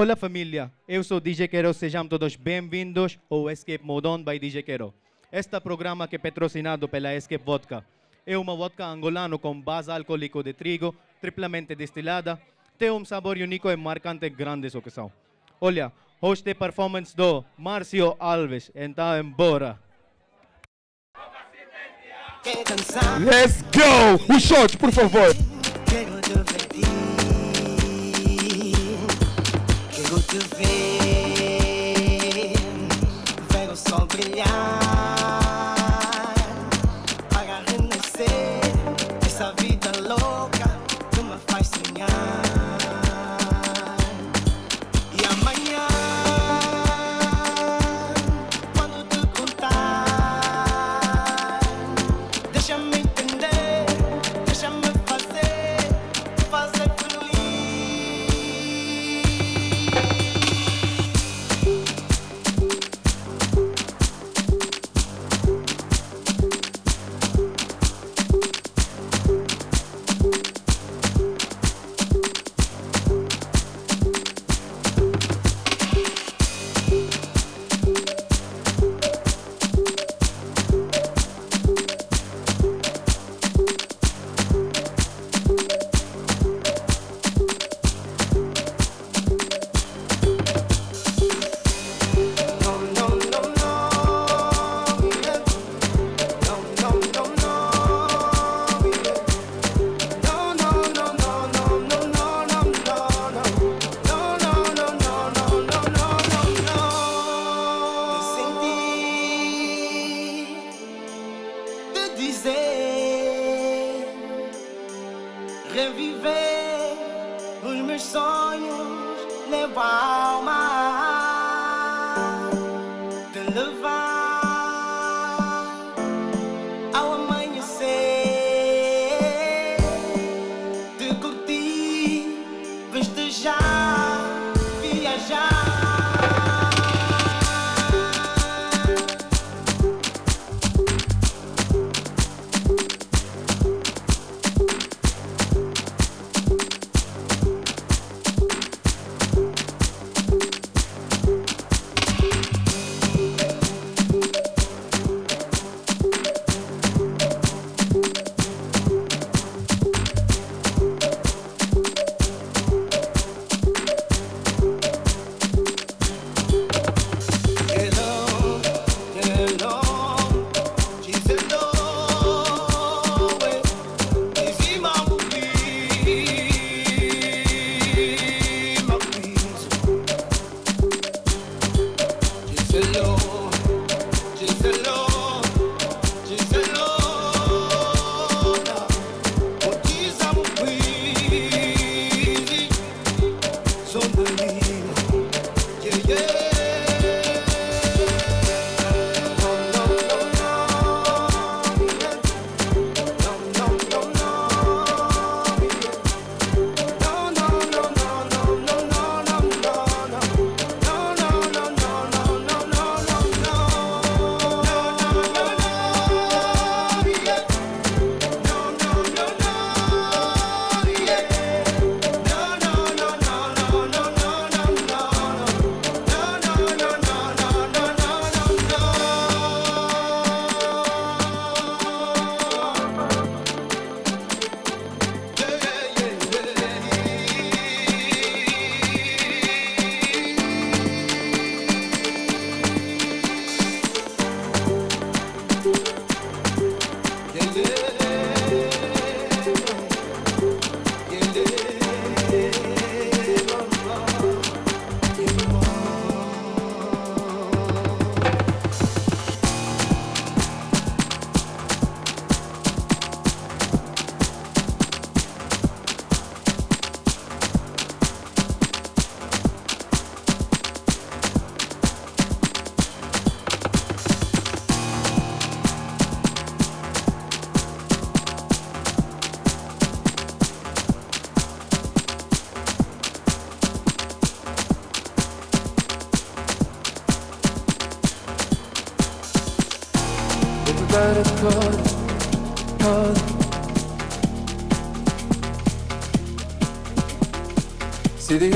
Olá família, eu sou DJ Quero, sejam todos bem-vindos ao Escape Modon by DJ Quero. Este programa que é patrocinado pela Escape Vodka. É uma vodka angolano com base alcoólico de trigo, triplamente destilada, tem um sabor único e marcante grande ocasião. Olha, hoje tem performance do Márcio Alves, então embora. Let's go! O shot, por favor! chover, ver o sol brilhar.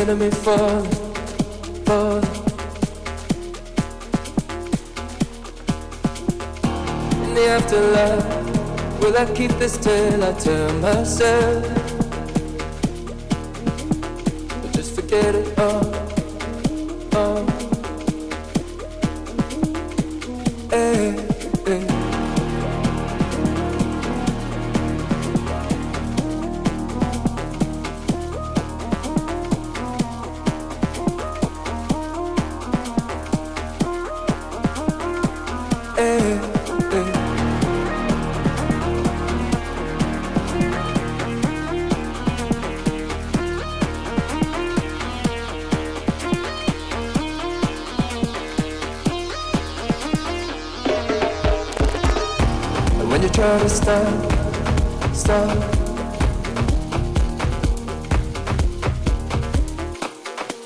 Enemy fall, pause. In the afterlife, will I keep this till I tell myself? Or just forget it all. To stop, stop.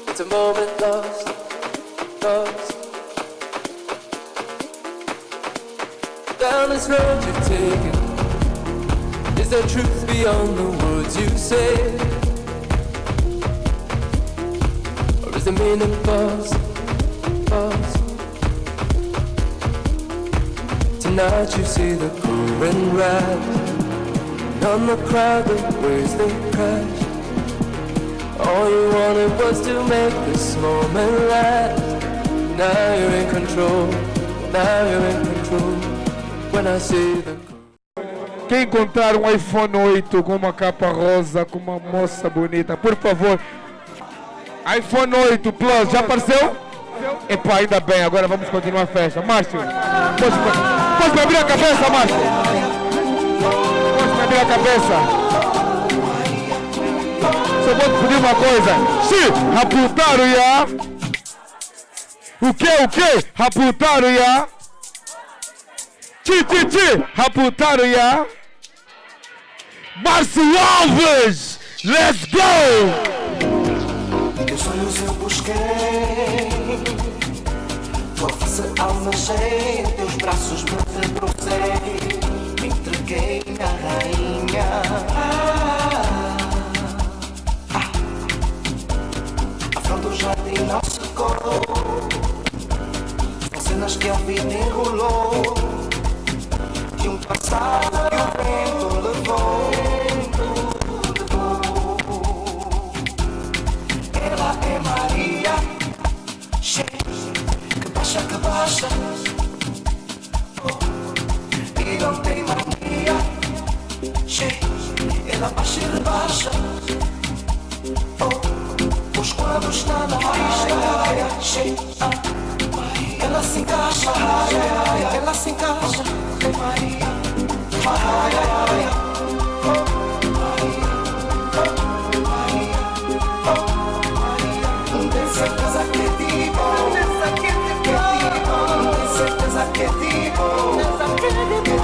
It's a moment lost, lost. Down this road you've taken, is there truth beyond the words you say? Or is the meaning lost? Tonight you see the current rise on the crowd the waves they crash All you wanted was to make this moment last Now you're in control Now you're in control When I see the Quem encontrar um iPhone 8 com uma capa rosa, com uma moça bonita, por favor. iPhone 8 Plus, já apareceu? Epá, ainda bem, agora vamos continuar a festa. Márcio, podes, podes me abrir a cabeça, Márcio? Podes me abrir a cabeça? Só vou te pedir uma coisa. Se raputaram já. O que, o que? Raputaram já. Ti, ti, ti, raputaram já. Márcio Alves, let's go! Teus sonhos eu busquei Ao nascer Em teus braços me debrucei Me entreguei, minha rainha. Ah, ah. A flor do jardim não secou São cenas que a vida enrolou. De um passado que o vento levou baixa, que. Oh, e não tem mania, cheia, ela baixa e rebaixa. Pois quando está na pista, cheia, ela se encaixa, ela se encaixa. Maria, Maria, Tem adjetivo, adjetivo,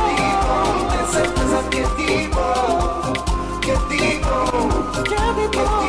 ¿Qué tipo? ¿Qué tipo? ¿Qué tipo? ¿Qué tipo?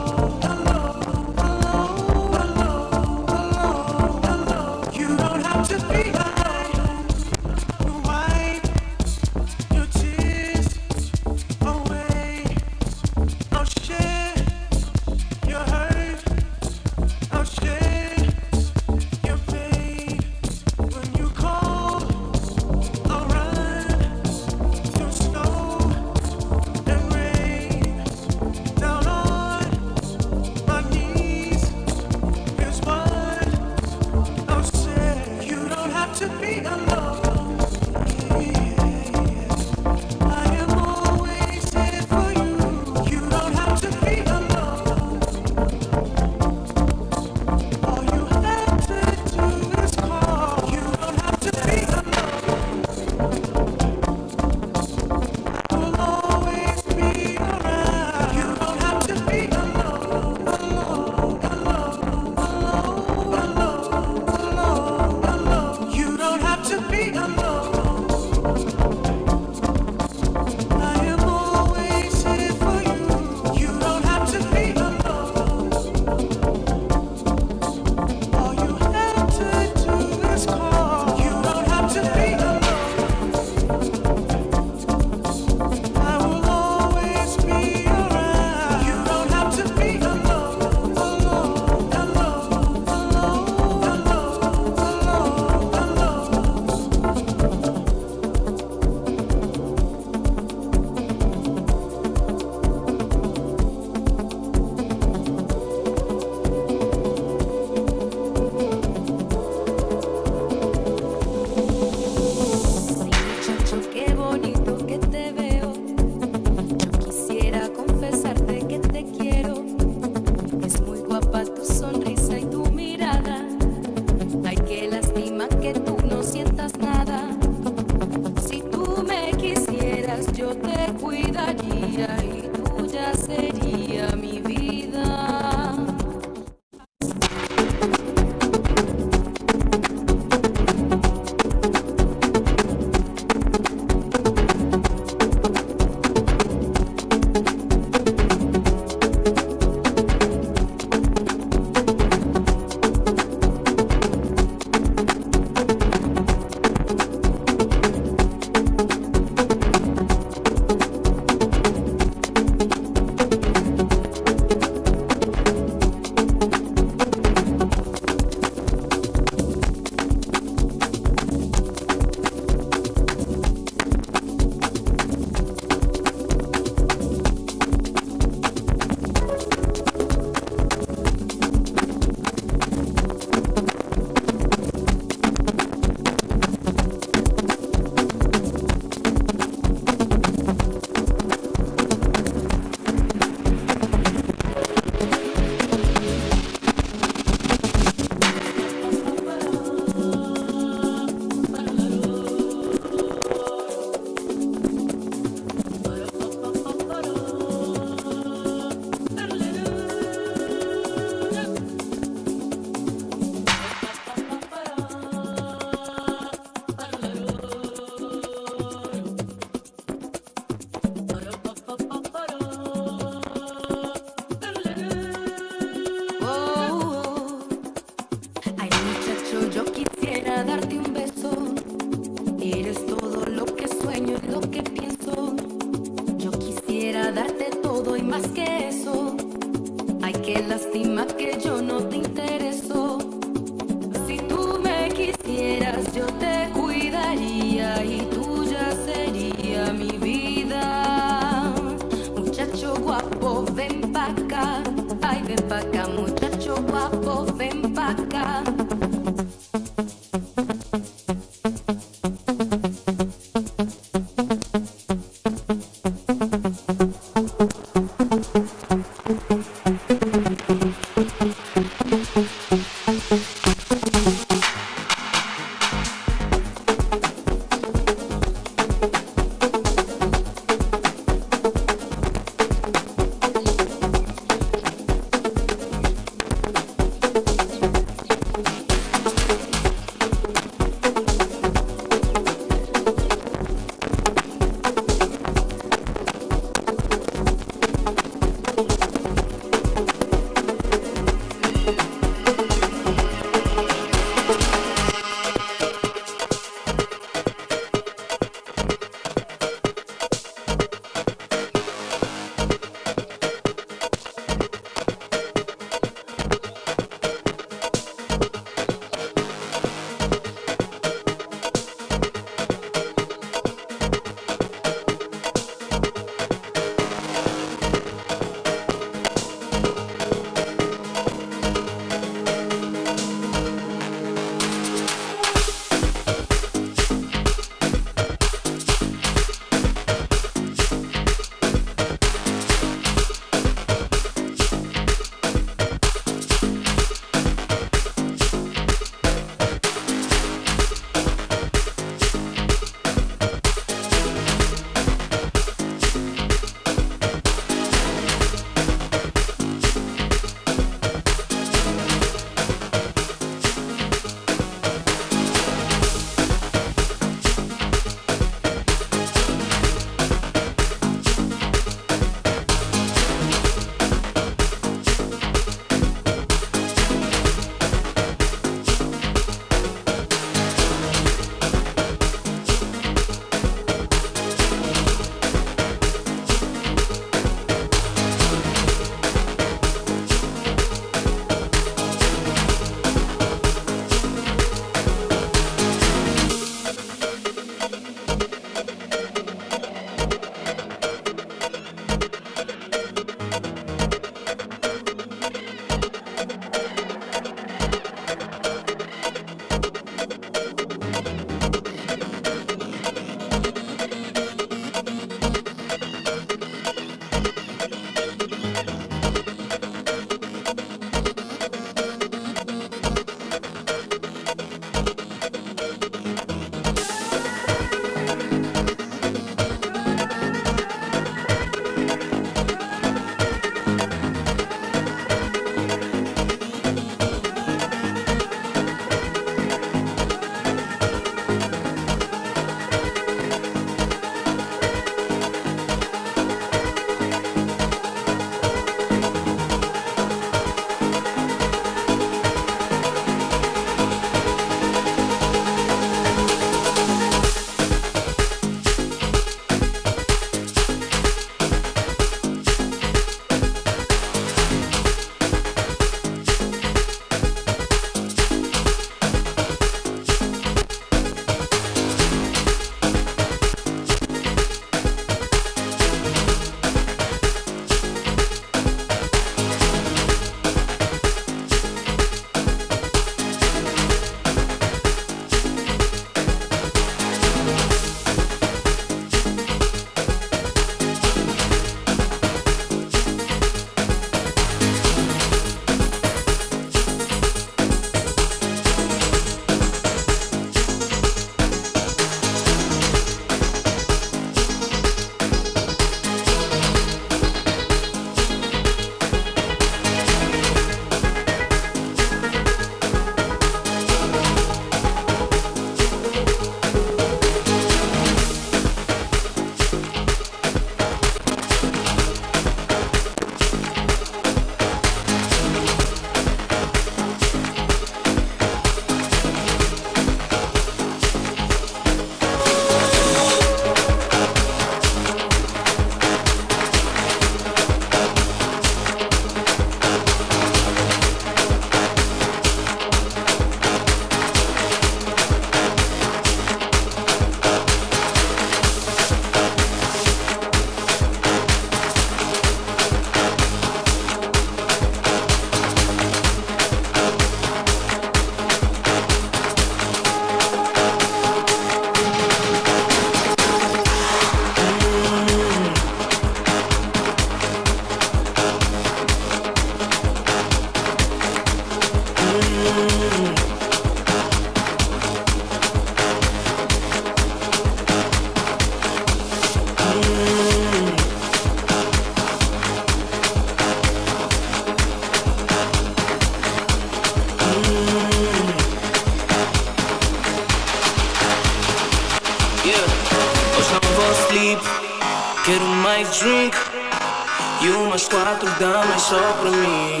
Quatro damas só pra mim.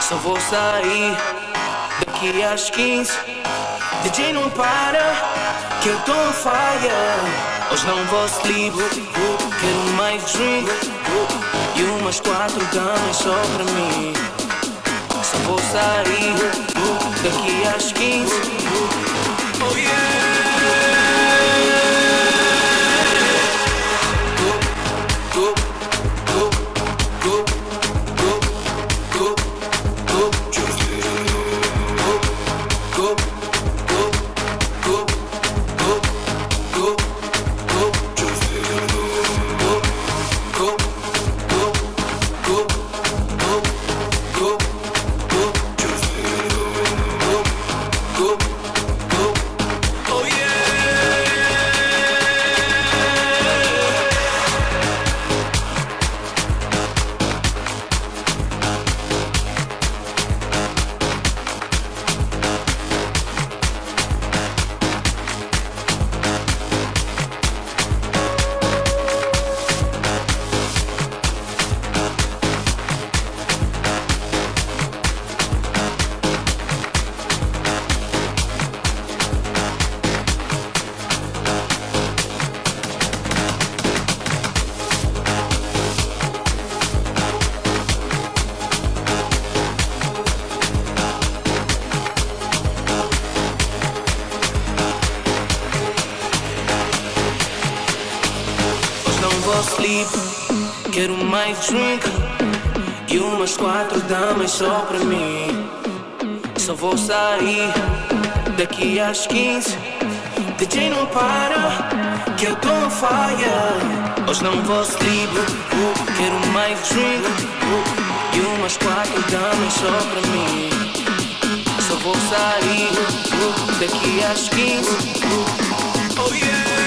Só vou sair daqui às 15. DJ não para, que eu tô on fire. Hoje não vou sleep. Quero mais drink e umas quatro damas só pra mim. Só vou sair daqui às 15. Oh yeah! Sair daqui às 15 DJ não para, que eu tô on fire. Hoje não vou sleep, quero mais drink. E umas quatro damas só pra mim. Só vou sair daqui às 15 Oh yeah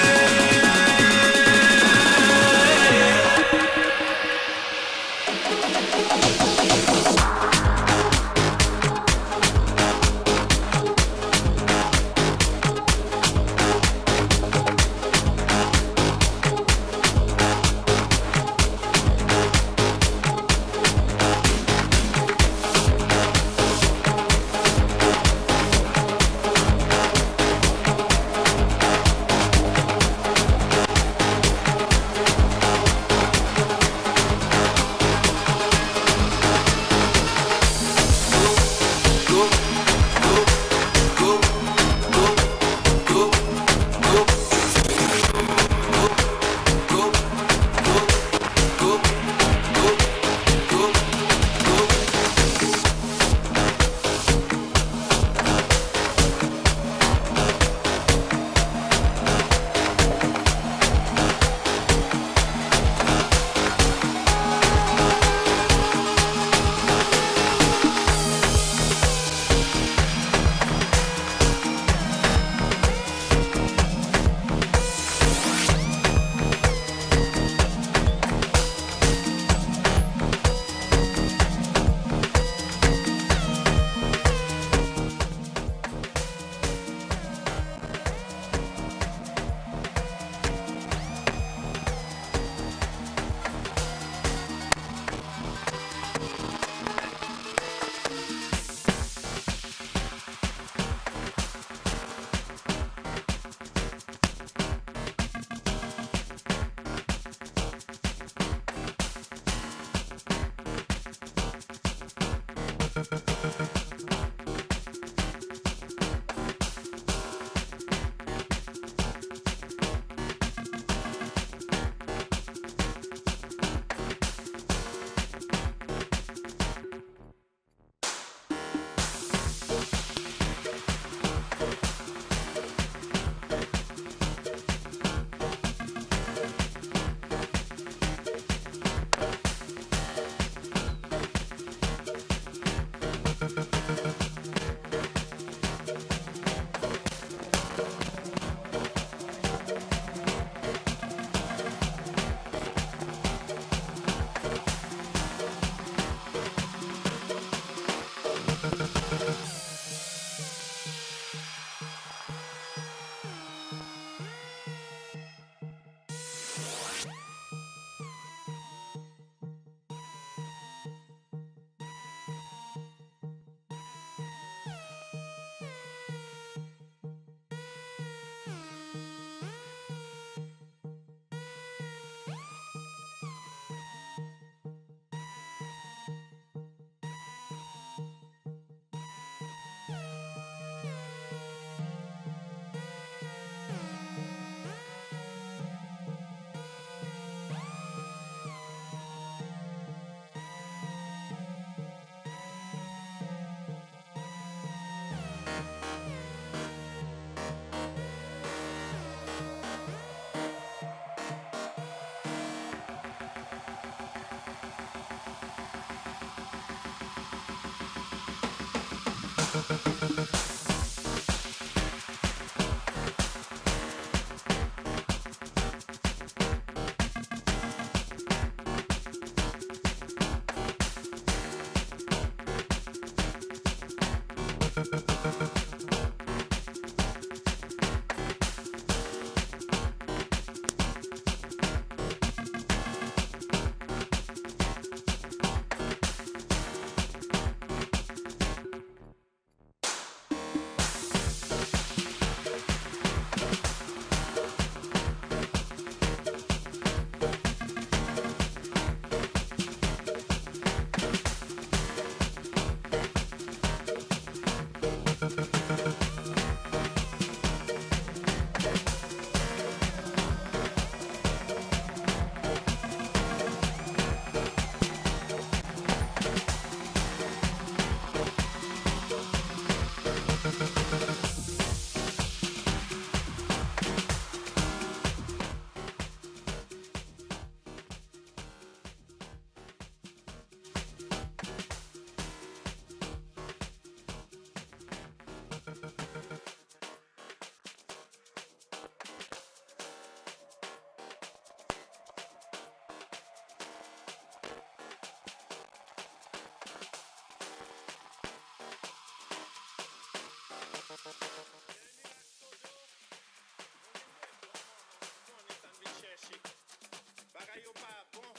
Bagay yo pa bon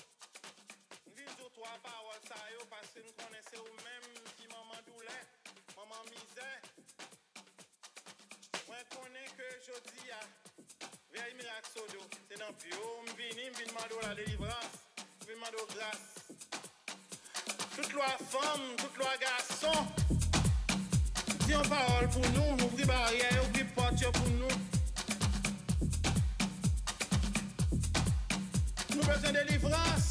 Li zoutwa parol sa yo Paske nou konese ou men Ki maman doule, maman mize Mwen konen ke jodi ya Vey mirak sodo Se nan pyo mbini Mbini mando la delivrans Mbini mando glas Tout lwa fom, tout lwa gason Diyon parol pou nou, ouvri barye, ouvri pot yo pou nou. Nou bezon de livrans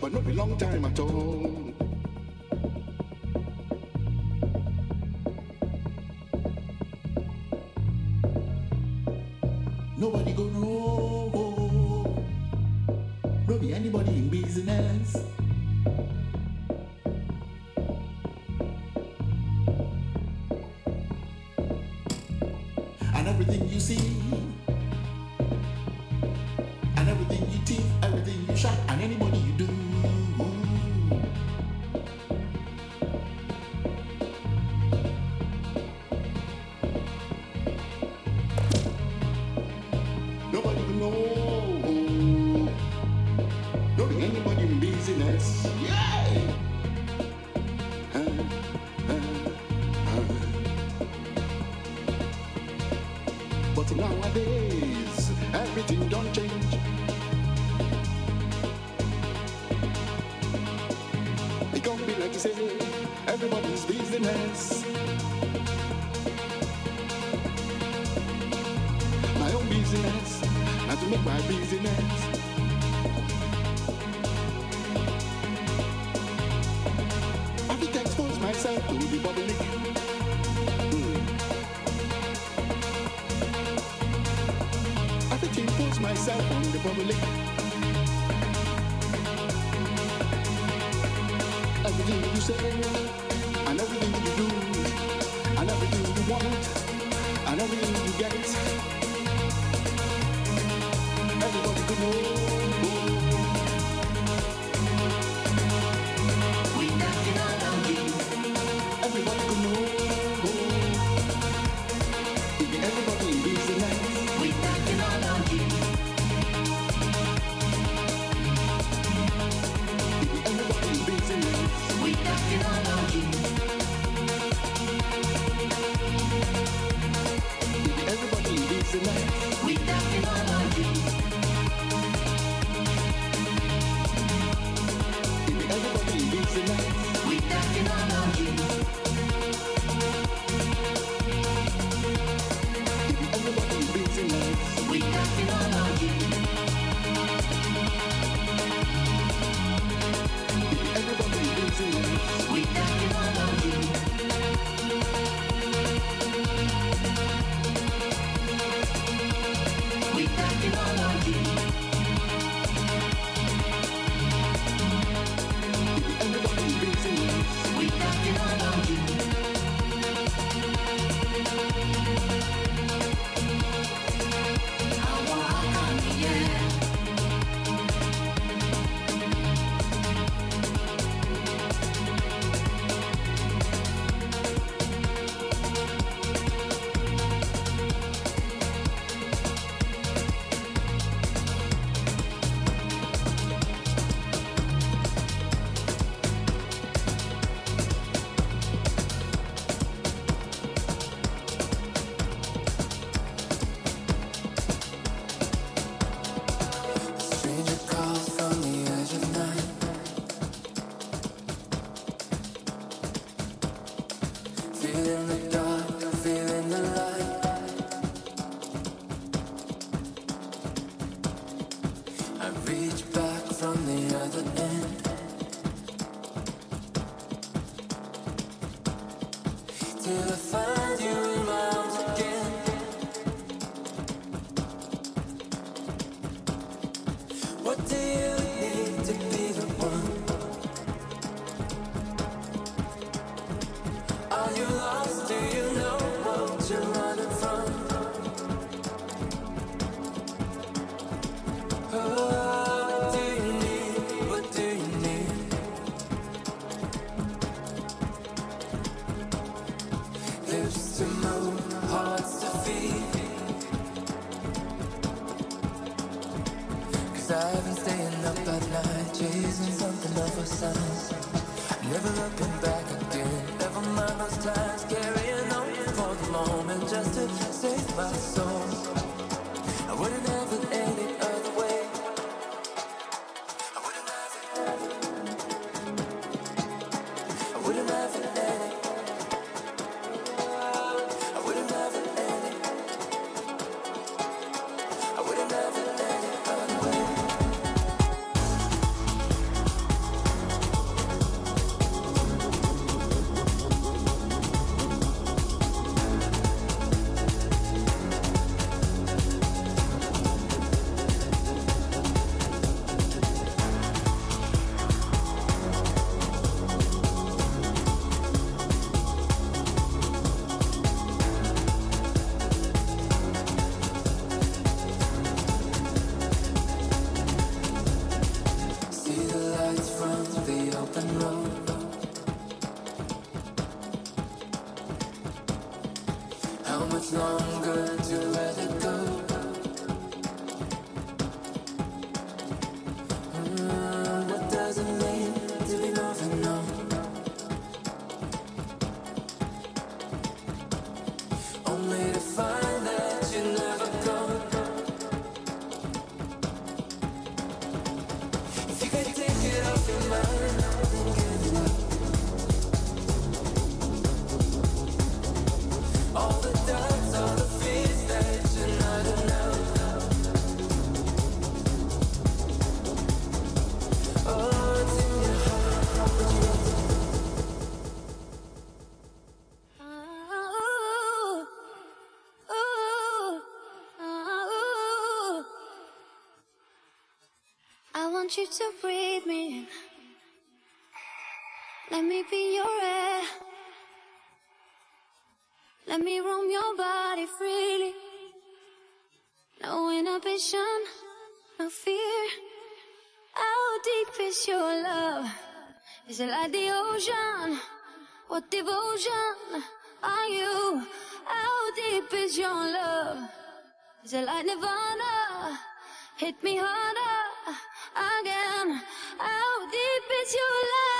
but not be long time at all. puts myself on the public. Everything you say. I've been staying up at night, chasing something of a size. Never looking Deep in your air, Let me roam your body freely. No inhibition, no fear. How deep is your love? Is it like the ocean? What devotion are you? How deep is your love? Is it like nirvana? Hit me harder again. How deep is your love?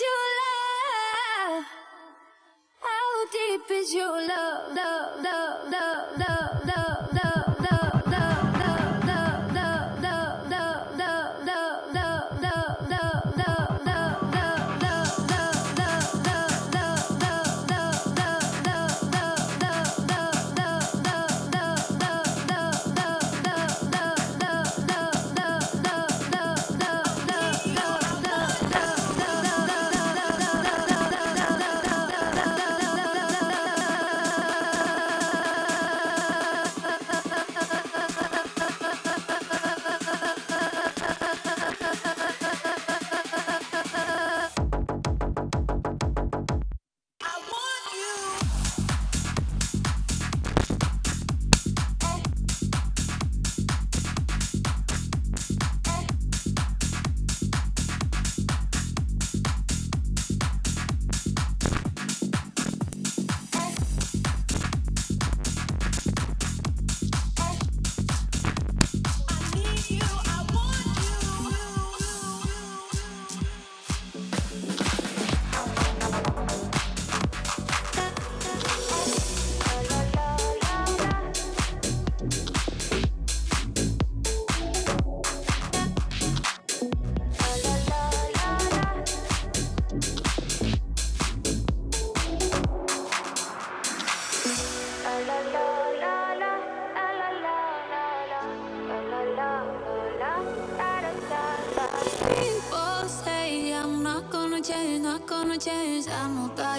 your love? How deep is your love, love, love, love, love, love?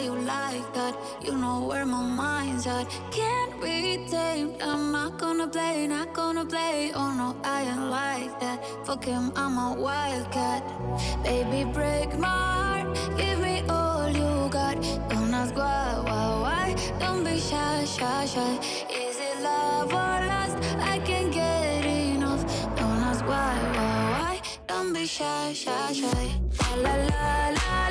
You like that. You know where my mind's at. Can't be tamed. I'm not gonna play, not gonna play. Oh no, I ain't like that. Fuck him, I'm a wildcat. Baby, break my heart. Give me all you got. Don't ask why, why, why. Don't be shy, shy, shy. Is it love or lust? I can't get enough. Don't ask why, why, why. Don't be shy, shy, shy. La la la la